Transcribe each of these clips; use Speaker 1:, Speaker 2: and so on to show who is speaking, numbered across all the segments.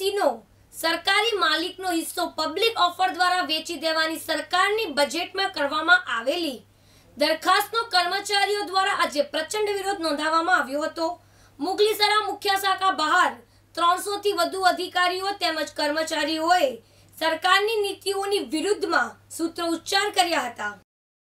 Speaker 1: LIC સરકારી માલિકનો હિસ્સો પબ્લિક ઓફર દ્વારા વેચી દેવાની સરકારની બજેટમાં કરવામાં આવેલી. દરખાસ્તનો કર્મચારીઓ દ્વારા આજે પ્રચંડ વિરોધ નોંધાવવામાં આવ્યો હતો. મુગલીસરા મુખ્ય શાખા બહાર ત્રણસો થી વધુ અધિકારીઓ તેમજ કર્મચારીઓએ સરકારની નીતિઓની વિરુદ્ધમાં સૂત્રો ઉચ્ચાર કર્યા હતા.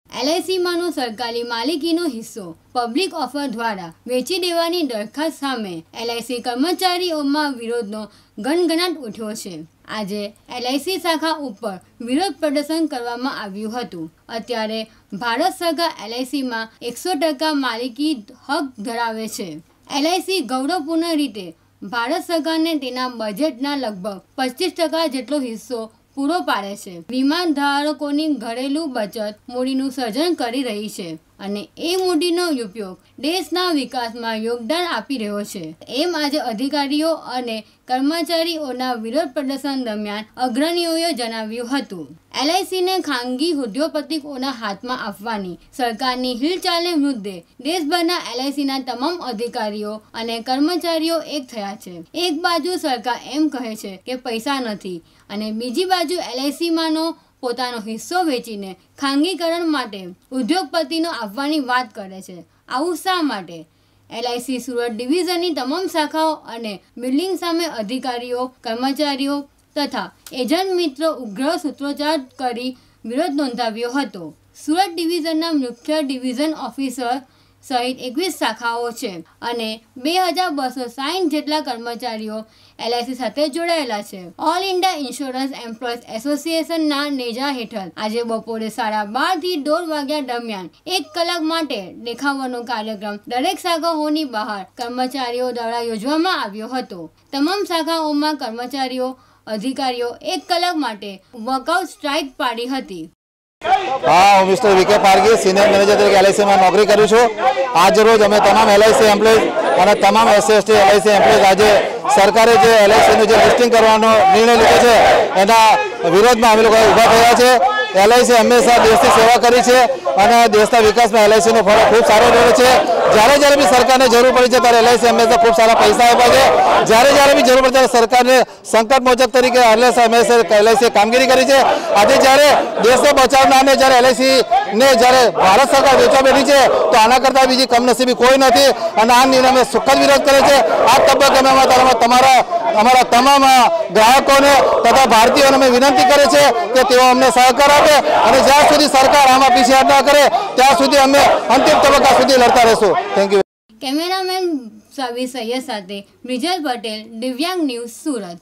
Speaker 2: એલઆઈસીમાંનો સરકારી માલિકીનો હિસ્સો પબ્લિક ઓફર દ્વારા વેચી દેવાની દરખાસ્ત સામે એલઆઈસી કર્મચારીઓમાં વિરોધનો ગણગણાટ ઉઠ્યો છે. આજે એલઆઈસી શાખા ઉપર વિરોધ પ્રદર્શન કરવામાં આવ્યું હતું. અત્યારે ભારત સરકાર એલઆઈસીમાં એકસો ટકા માલિકી હક ધરાવે છે. એલઆઈસી ગૌરવપૂર્ણ રીતે ભારત સરકારને તેના બજેટના લગભગ પચીસ ટકા જેટલો હિસ્સો પૂરો પાડે છે. વીમા ધારકોની ઘરેલું બચત મૂડીનું સર્જન કરી રહી છે. અને એ મૂડીનો ઉપયોગ દેશના વિકાસમાં યોગદાન આપી રહ્યો છે. એમ આજે અધિકારીઓ અને કર્મચારીઓના વિરોધ પ્રદર્શન દરમિયાન અગ્રણીઓએ જણાવ્યું હતું. એલઆઈસીને ખાનગી ઉદ્યોગપતિઓના હાથમાં આપવાની સરકારની હિલચાલને મુદ્દે દેશભરના એલઆઈસીના તમામ અધિકારીઓ અને કર્મચારીઓ એક થયા છે. એક બાજુ સરકાર એમ કહે છે કે પૈસા નથી અને બીજી બાજુ એલઆઈસીમાંનો પોતાનો હિસ્સો વેચીને ખાનગીકરણ માટે ઉદ્યોગપતિનો આપવાની વાત કરે છે. આવું શા માટે? એલઆઈસી સુરત ડિવિઝનની તમામ શાખાઓ અને બિલ્ડિંગ સામે અધિકારીઓ, કર્મચારીઓ તથા એજન્ટ મિત્રો ઉગ્ર સૂત્રોચ્ચાર કરી વિરોધ નોંધાવ્યો હતો. સુરત ડિવિઝનના મુખ્ય ડિવિઝન ઓફિસર સહિત એકવીસ શાખાઓ છે અને બે હજાર બસો સાઠ જેટલા કર્મચારીઓ એલઆઈસી સાથે જોડાયેલા છે. ઓલ ઇન્ડિયા ઇન્સ્યોરન્સ એમ્પ્લોઈઝ એસોસિએશનના નેજા હેઠળ આજે બપોરે સાડા બારથી દોઢ વાગ્યા દરમિયાન એક કલાક માટે દેખાવાનો કાર્યક્રમ દરેક શાખાઓની બહાર કર્મચારીઓ દ્વારા યોજવામાં આવ્યો હતો. તમામ શાખાઓમાં કર્મચારીઓ, અધિકારીઓ એક કલાક માટે વર્કઆઉટ સ્ટ્રાઇક પાડી હતી.
Speaker 3: હા, હું mister V K Pargi senior manager તરીકે એલઆઈસીમાં નોકરી કરું છું. આજ રોજ અમે તમામ એલઆઈસી એમ્પ્લોઈઝ અને તમામ એસસી એસટી એલઆઈસી એમ્પ્લોઈઝ આજે સરકારે જે એલઆઈસીનું જે લિસ્ટિંગ કરવાનો નિર્ણય લીધો છે, એના વિરોધમાં અમે લોકો ઊભા થયા છે. એલઆઈસી હંમેશા દેશની સેવા કરી છે અને દેશના વિકાસમાં એલઆઈસીનો ફાળો ખૂબ સારો રહ્યો છે. જ્યારે જ્યારે બી સરકારને જરૂર પડી છે ત્યારે એલઆઈસી હંમેશા ખૂબ સારા પૈસા આપ્યા છે. જ્યારે જ્યારે બી જરૂર પડે ત્યારે સરકારને સંકટ મોચક તરીકે એલઆઈસી હંમેશા એલઆઈસીએ કામગીરી કરી છે. આજે જ્યારે દેશને બચાવનારને જ્યારે એલઆઈસીને જ્યારે ભારત સરકાર વેચવા બેઠી છે, તો આના કરતાં બીજી કમનસીબી કોઈ નથી અને આ નિર્ણય અમે સુખદ વિરોધ કરે છે. આ તબક્કે અમે તમારા, અમારા તમામ ગ્રાહકોને તથા ભારતીયોને અમે વિનંતી કરે છે કે તેઓ અમને સહકાર આપે અને જ્યાં સુધી સરકાર આમાં પીછેહટ ન કરે, ત્યાં સુધી અમે અંતિમ તબક્કા સુધી લડતા રહીશું. Thank you
Speaker 2: cameraman Savi Syed સાથે બ્રિજલ પટેલ દિવ્યાંગ ન્યૂઝ સુરત.